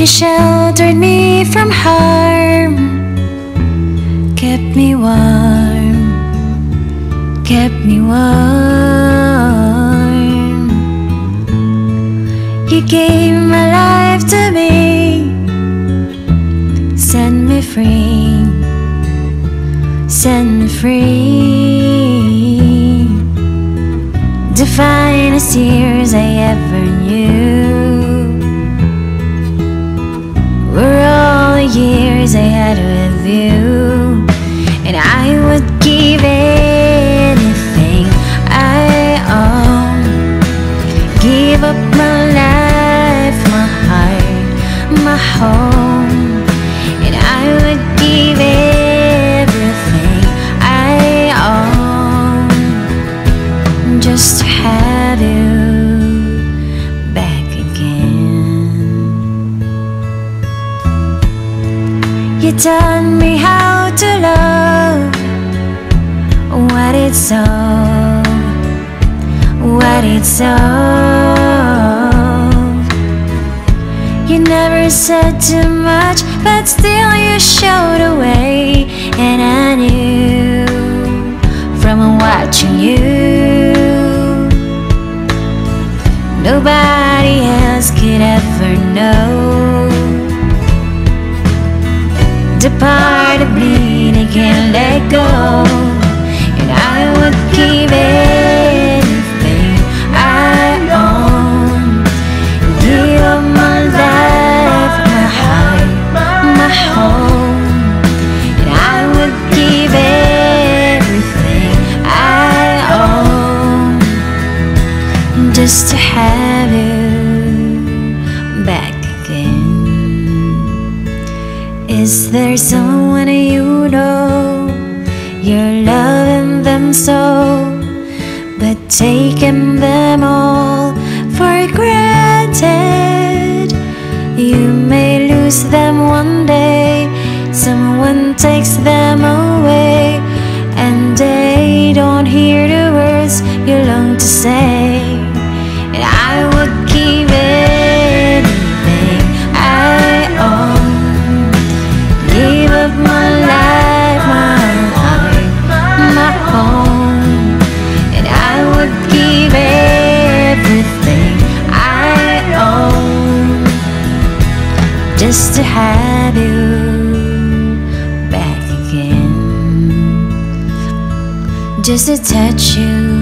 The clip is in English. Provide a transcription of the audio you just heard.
You sheltered me from harm, kept me warm, kept me warm. You gave my life to me, set me free, set me free. The finest years I ever knew home, and I would give everything I own just to have you back again. You taught me how to love what it's all, what it's all. Never said too much, but still you showed a way, and I knew from watching you. Nobody else could ever know the part of me that can't let go. And I would give anything Is there someone you know you're loving them so, but taking them all for granted? You may lose them one day, someone takes them away, just to have you back again, just to touch you